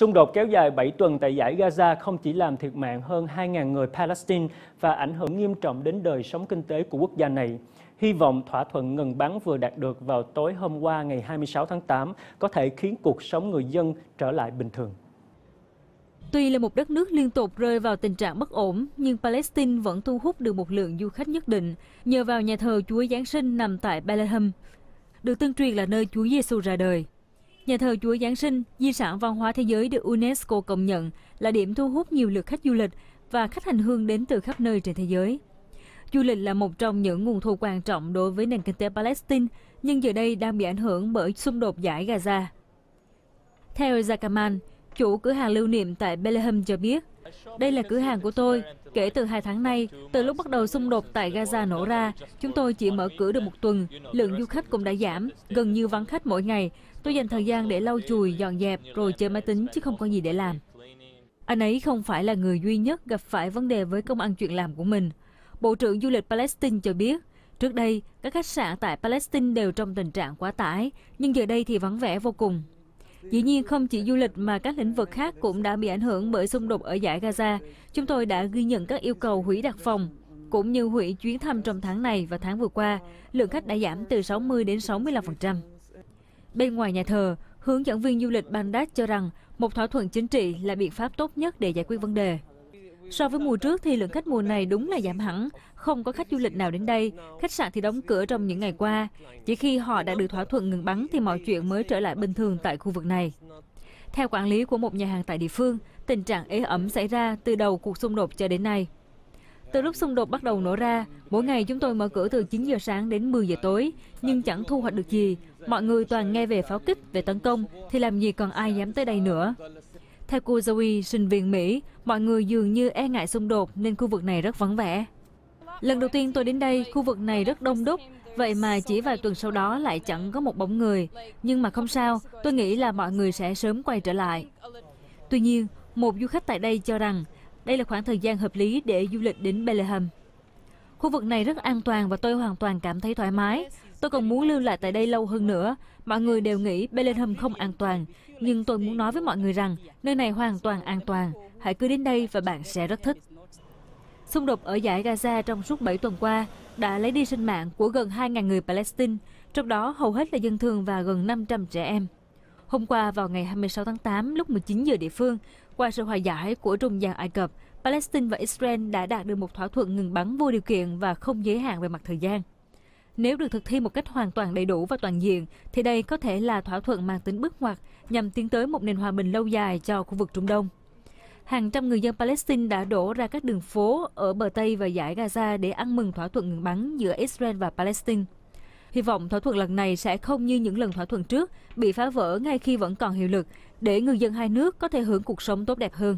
Xung đột kéo dài 7 tuần tại giải Gaza không chỉ làm thiệt mạng hơn 2.000 người Palestine và ảnh hưởng nghiêm trọng đến đời sống kinh tế của quốc gia này. Hy vọng thỏa thuận ngừng bắn vừa đạt được vào tối hôm qua ngày 26 tháng 8 có thể khiến cuộc sống người dân trở lại bình thường. Tuy là một đất nước liên tục rơi vào tình trạng bất ổn, nhưng Palestine vẫn thu hút được một lượng du khách nhất định nhờ vào nhà thờ Chúa Giáng sinh nằm tại Bethlehem, được tương truyền là nơi Chúa Giêsu ra đời. Nhà thờ Chúa Giáng sinh, di sản văn hóa thế giới được UNESCO công nhận là điểm thu hút nhiều lượt khách du lịch và khách hành hương đến từ khắp nơi trên thế giới. Du lịch là một trong những nguồn thu quan trọng đối với nền kinh tế Palestine, nhưng giờ đây đang bị ảnh hưởng bởi xung đột giải Gaza. Theo Zakaman, chủ cửa hàng lưu niệm tại Bethlehem cho biết, đây là cửa hàng của tôi. Kể từ hai tháng nay, từ lúc bắt đầu xung đột tại Gaza nổ ra, chúng tôi chỉ mở cửa được một tuần, lượng du khách cũng đã giảm, gần như vắng khách mỗi ngày. Tôi dành thời gian để lau chùi, dọn dẹp, rồi chơi máy tính chứ không có gì để làm. Anh ấy không phải là người duy nhất gặp phải vấn đề với công ăn chuyện làm của mình. Bộ trưởng Du lịch Palestine cho biết, trước đây, các khách sạn tại Palestine đều trong tình trạng quá tải, nhưng giờ đây thì vắng vẻ vô cùng. Dĩ nhiên không chỉ du lịch mà các lĩnh vực khác cũng đã bị ảnh hưởng bởi xung đột ở giải Gaza. Chúng tôi đã ghi nhận các yêu cầu hủy đặt phòng, cũng như hủy chuyến thăm trong tháng này và tháng vừa qua, lượng khách đã giảm từ 60 đến 65%. Bên ngoài nhà thờ, hướng dẫn viên du lịch Baghdad cho rằng một thỏa thuận chính trị là biện pháp tốt nhất để giải quyết vấn đề. So với mùa trước thì lượng khách mùa này đúng là giảm hẳn, không có khách du lịch nào đến đây, khách sạn thì đóng cửa trong những ngày qua. Chỉ khi họ đã được thỏa thuận ngừng bắn thì mọi chuyện mới trở lại bình thường tại khu vực này. Theo quản lý của một nhà hàng tại địa phương, tình trạng ế ẩm xảy ra từ đầu cuộc xung đột cho đến nay. Từ lúc xung đột bắt đầu nổ ra, mỗi ngày chúng tôi mở cửa từ 9 giờ sáng đến 10 giờ tối, nhưng chẳng thu hoạch được gì. Mọi người toàn nghe về pháo kích, về tấn công, thì làm gì còn ai dám tới đây nữa. Theo cô Zoe, sinh viên Mỹ, mọi người dường như e ngại xung đột nên khu vực này rất vắng vẻ. Lần đầu tiên tôi đến đây, khu vực này rất đông đúc, vậy mà chỉ vài tuần sau đó lại chẳng có một bóng người. Nhưng mà không sao, tôi nghĩ là mọi người sẽ sớm quay trở lại. Tuy nhiên, một du khách tại đây cho rằng đây là khoảng thời gian hợp lý để du lịch đến Bethlehem. Khu vực này rất an toàn và tôi hoàn toàn cảm thấy thoải mái. Tôi còn muốn lưu lại tại đây lâu hơn nữa. Mọi người đều nghĩ Bellingham không an toàn, nhưng tôi muốn nói với mọi người rằng nơi này hoàn toàn an toàn. Hãy cứ đến đây và bạn sẽ rất thích. Xung đột ở giải Gaza trong suốt 7 tuần qua đã lấy đi sinh mạng của gần 2.000 người Palestine, trong đó hầu hết là dân thường và gần 500 trẻ em. Hôm qua vào ngày 26 tháng 8 lúc 19 giờ địa phương, qua sự hòa giải của trung gian Ai Cập, Palestine và Israel đã đạt được một thỏa thuận ngừng bắn vô điều kiện và không giới hạn về mặt thời gian. Nếu được thực thi một cách hoàn toàn đầy đủ và toàn diện, thì đây có thể là thỏa thuận mang tính bước ngoặt nhằm tiến tới một nền hòa bình lâu dài cho khu vực Trung Đông. Hàng trăm người dân Palestine đã đổ ra các đường phố ở bờ Tây và giải Gaza để ăn mừng thỏa thuận ngừng bắn giữa Israel và Palestine. Hy vọng thỏa thuận lần này sẽ không như những lần thỏa thuận trước bị phá vỡ ngay khi vẫn còn hiệu lực, để người dân hai nước có thể hưởng cuộc sống tốt đẹp hơn.